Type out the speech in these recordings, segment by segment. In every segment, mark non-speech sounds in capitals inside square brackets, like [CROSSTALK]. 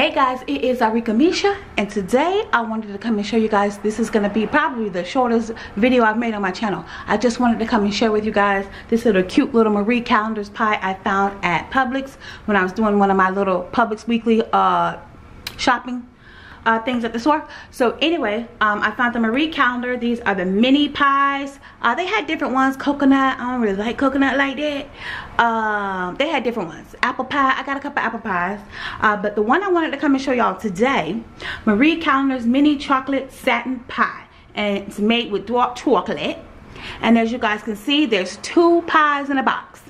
Hey guys, it is Arickamisha and today I wanted to come and show you guys this is going to be probably the shortest video I've made on my channel. I just wanted to come and share with you guys this little cute little Marie Callender's pie I found at Publix when I was doing one of my little Publix weekly uh, shopping uh, things at the store. So anyway, um, I found the Marie Callender. These are the mini pies. Uh, they had different ones. Coconut. I don't really like coconut like that. Um, they had different ones. Apple pie. I got a couple apple pies. Uh, but the one I wanted to come and show y'all today, Marie Callender's mini chocolate satin pie. And it's made with dark chocolate. And as you guys can see, there's two pies in a box.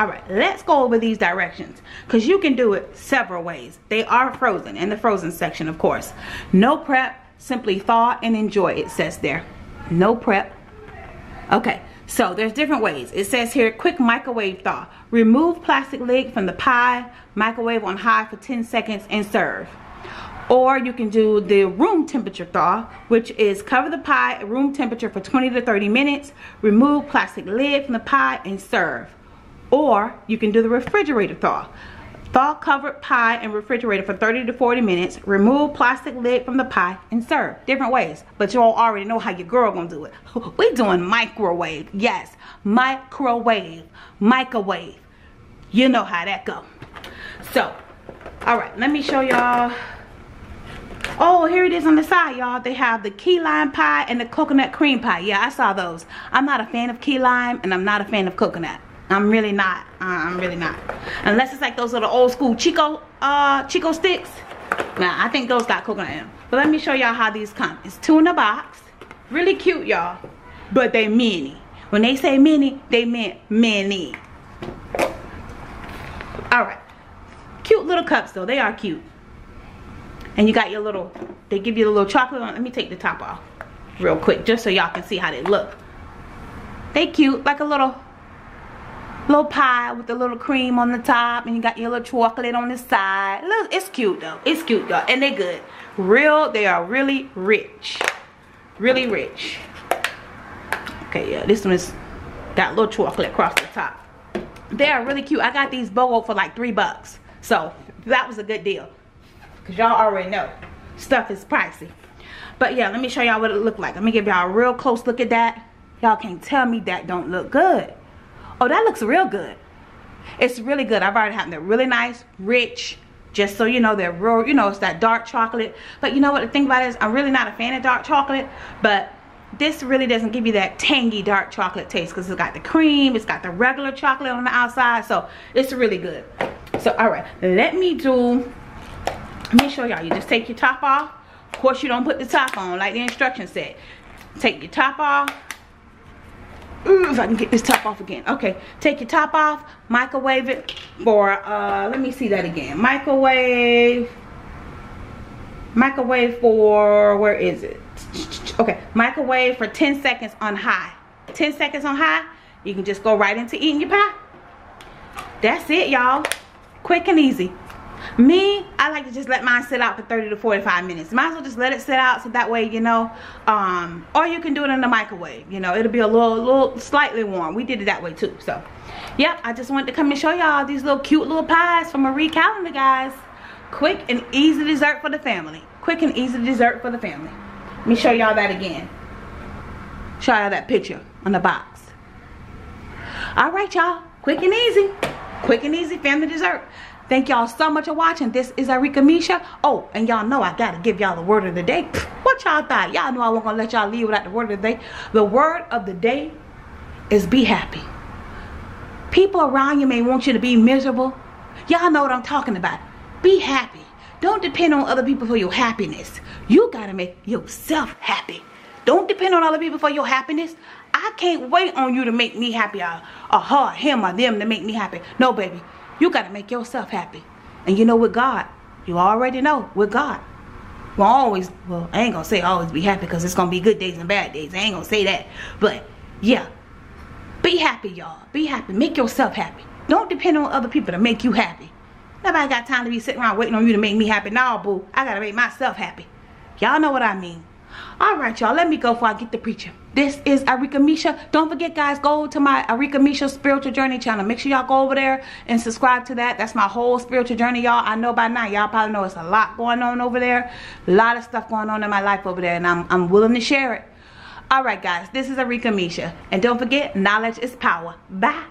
All right, let's go over these directions because you can do it several ways. They are frozen in the frozen section, of course. No prep, simply thaw and enjoy, it says there. No prep. Okay, so there's different ways. It says here, quick microwave thaw. Remove plastic lid from the pie, microwave on high for 10 seconds and serve. Or you can do the room temperature thaw, which is cover the pie at room temperature for 20 to 30 minutes, remove plastic lid from the pie and serve. Or you can do the refrigerator thaw. Thaw covered pie and refrigerator for 30 to 40 minutes. Remove plastic lid from the pie and serve. Different ways. But you all already know how your girl gonna do it. [LAUGHS] We doing microwave. Yes. Microwave. Microwave. You know how that go. So, alright, let me show y'all. Oh, here it is on the side, y'all. They have the key lime pie and the coconut cream pie. Yeah, I saw those. I'm not a fan of key lime and I'm not a fan of coconut. I'm really not. Uh, I'm really not. Unless it's like those little old school Chico, uh, Chick-O-Sticks. Now, I think those got coconut in them. But let me show y'all how these come. It's two in a box. Really cute, y'all. But they mini. When they say mini, they meant mini. Alright. Cute little cups, though. They are cute. And you got your little, they give you the little chocolate on. Let me take the top off real quick, just so y'all can see how they look. They cute, like a little little pie with the little cream on the top and you got your little chocolate on the side. Look, it's cute though. It's cute though and they're good. Real they are really rich. Really rich. Okay yeah this one's got little chocolate across the top. They are really cute. I got these BOGO for like three bucks. So that was a good deal. Because y'all already know stuff is pricey. But yeah let me show y'all what it looked like. Let me give y'all a real close look at that. Y'all can't tell me that don't look good oh that looks real good. It's really good. I've already had them. Really nice rich just so you know they're real you know it's that dark chocolate. But you know what the thing about it is? I'm really not a fan of dark chocolate but this really doesn't give you that tangy dark chocolate taste because it's got the cream it's got the regular chocolate on the outside so it's really good. So all right let me do let me show y'all. You just take your top off. Of course you don't put the top on like the instructions said. Take your top off Ooh, if I can get this top off again. Okay, take your top off, microwave it for, uh, let me see that again. Microwave, microwave for, where is it? Okay, microwave for 10 seconds on high. 10 seconds on high, you can just go right into eating your pie. That's it, y'all. Quick and easy. Me, I like to just let mine sit out for 30 to 45 minutes. Might as well just let it sit out so that way, you know, um, or you can do it in the microwave. You know, it'll be a little, little slightly warm. We did it that way too. So, yep, I just wanted to come and show y'all these little cute little pies from Marie Callender, guys. Quick and easy dessert for the family. Quick and easy dessert for the family. Let me show y'all that again. Show y'all that picture on the box. All right, y'all. Quick and easy. Quick and easy family dessert. Thank y'all so much for watching. This is Arickamisha. Oh, and y'all know I gotta give y'all the word of the day. What y'all thought? Y'all know I wasn't gonna let y'all leave without the word of the day. The word of the day is be happy. People around you may want you to be miserable. Y'all know what I'm talking about. Be happy. Don't depend on other people for your happiness. You gotta make yourself happy. Don't depend on other people for your happiness. I can't wait on you to make me happy or, or her, him, or them to make me happy. No, baby. You got to make yourself happy. And you know, with God, you already know, with God. Well, always, well, I ain't going to say always be happy because it's going to be good days and bad days. I ain't going to say that. But, yeah. Be happy, y'all. Be happy. Make yourself happy. Don't depend on other people to make you happy. Nobody got time to be sitting around waiting on you to make me happy. Nah, boo. I got to make myself happy. Y'all know what I mean. All right, y'all. Let me go before I get the preaching. This is Arickamisha. Don't forget, guys, go to my Arickamisha Spiritual Journey channel. Make sure y'all go over there and subscribe to that. That's my whole spiritual journey, y'all. I know by now, y'all probably know it's a lot going on over there. A lot of stuff going on in my life over there, and I'm, I'm willing to share it. All right, guys. This is Arickamisha. And don't forget, knowledge is power. Bye.